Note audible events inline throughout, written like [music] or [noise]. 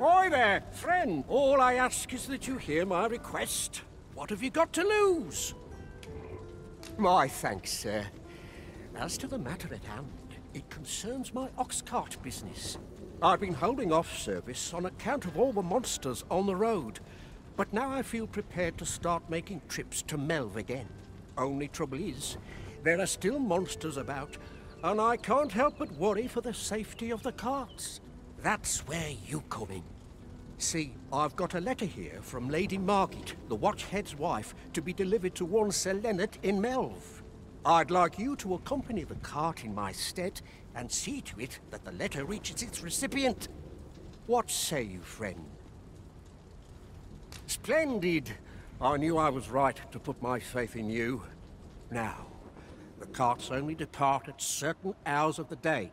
Oi there, friend. All I ask is that you hear my request. What have you got to lose? My thanks, sir. As to the matter at hand, it concerns my ox cart business. I've been holding off service on account of all the monsters on the road, but now I feel prepared to start making trips to Melve again. Only trouble is, there are still monsters about, and I can't help but worry for the safety of the carts. That's where you come in. See, I've got a letter here from Lady Margit, the Watchhead's wife, to be delivered to one Sir Leonard in Melve. I'd like you to accompany the cart in my stead and see to it that the letter reaches its recipient. What say you, friend? Splendid! I knew I was right to put my faith in you. Now, the carts only depart at certain hours of the day,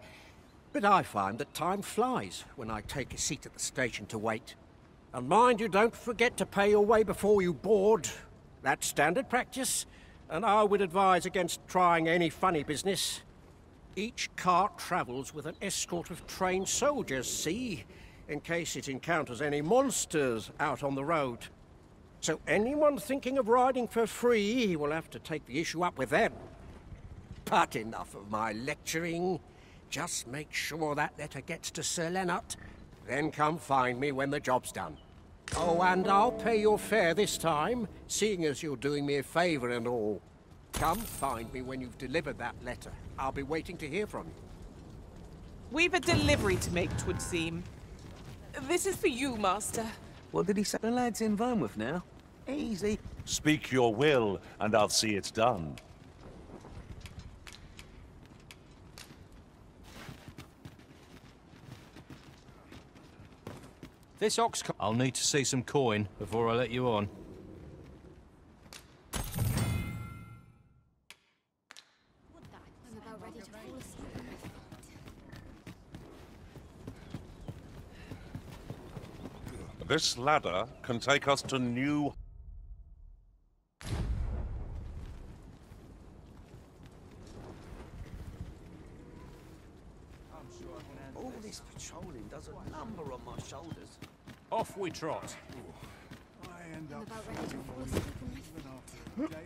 but I find that time flies when I take a seat at the station to wait. And mind you don't forget to pay your way before you board. That's standard practice, and I would advise against trying any funny business. Each cart travels with an escort of trained soldiers, see? In case it encounters any monsters out on the road. So anyone thinking of riding for free will have to take the issue up with them. But enough of my lecturing. Just make sure that letter gets to Sir Leonard. Then come find me when the job's done. Oh, and I'll pay your fare this time, seeing as you're doing me a favour and all. Come find me when you've delivered that letter. I'll be waiting to hear from you. We've a delivery to make, twould seem. This is for you, Master. What did he say? The lad's in Vernworth now. Easy. Speak your will, and I'll see it's done. This ox... I'll need to see some coin before I let you on. I'm about ready to fall asleep. This ladder can take us to new... All this patrolling does a number on my shoulders. Off we trot. I'm about ready to fall asleep on my feet.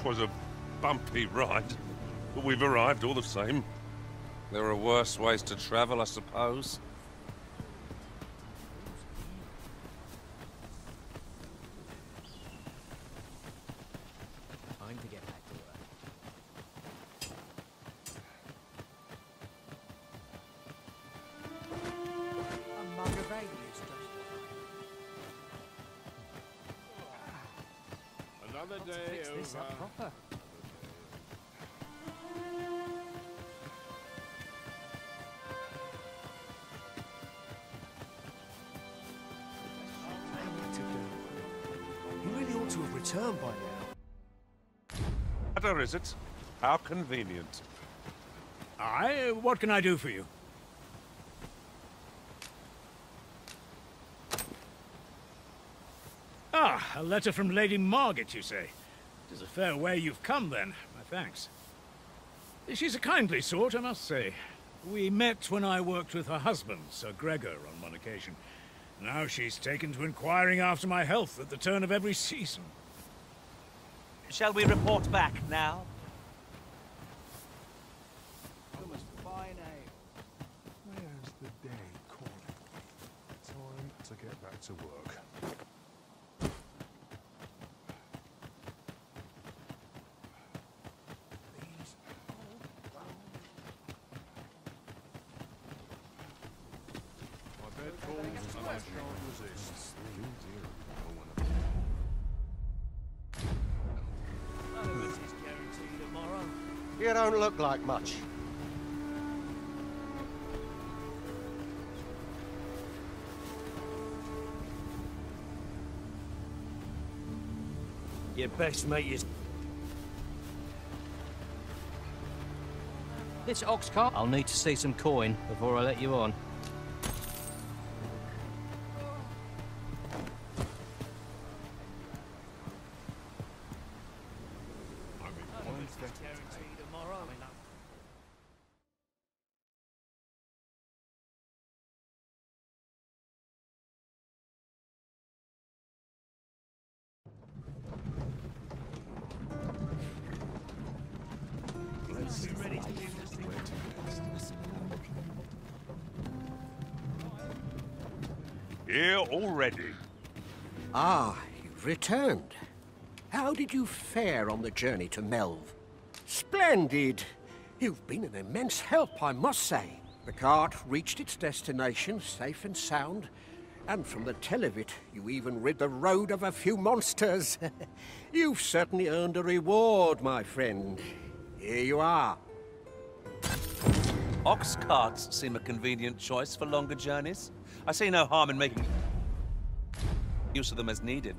Twas a bumpy ride, but we've arrived all the same. There are worse ways to travel, I suppose. Another day Fix this up proper. He really ought to have returned by now. Ladder, is it? How convenient. Aye, what can I do for you? Ah, a letter from Lady Margaret, you say? It is a fair way you've come, then. My thanks. She's a kindly sort, I must say. We met when I worked with her husband, Sir Gregor, on one occasion. Now she's taken to inquiring after my health at the turn of every season. Shall we report back now? Where's the day calling? Time to get back to work. Shan't resist. Dear. When I- You don't look like much. Your best mate is This ox cart? I'll need to see some coin before I let you on. Here already. Ah, you've returned. How did you fare on the journey to Melve? Splendid! You've been an immense help, I must say. The cart reached its destination safe and sound, and from the tell of it, you even rid the road of a few monsters. [laughs] You've certainly earned a reward, my friend. Here you are. Ox carts seem a convenient choice for longer journeys. I see no harm in making use of them as needed.